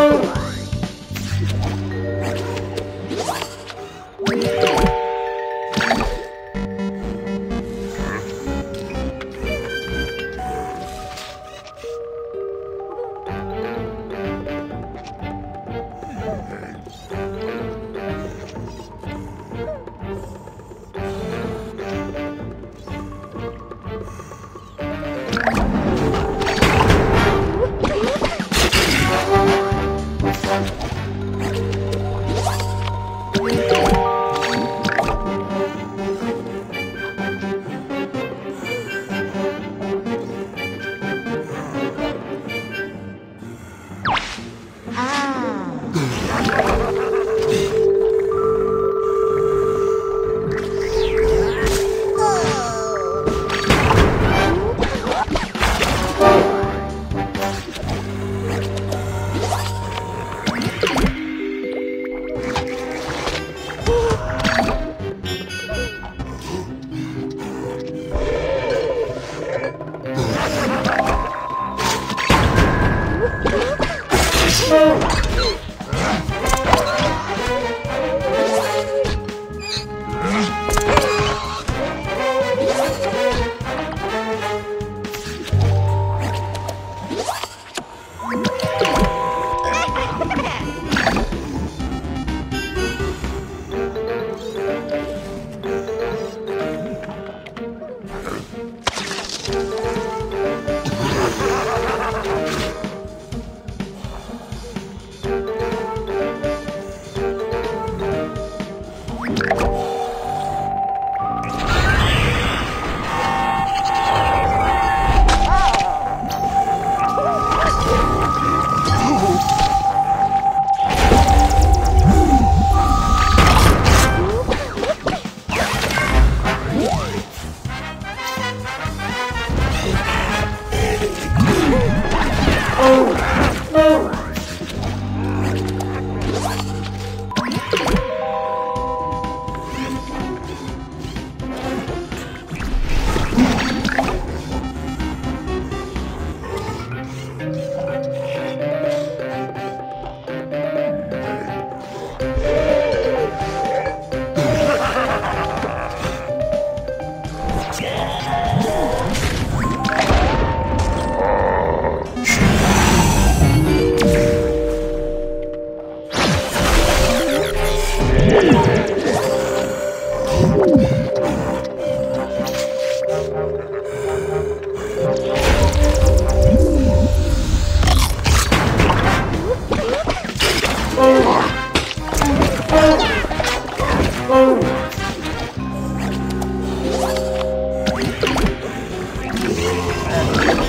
Oh! and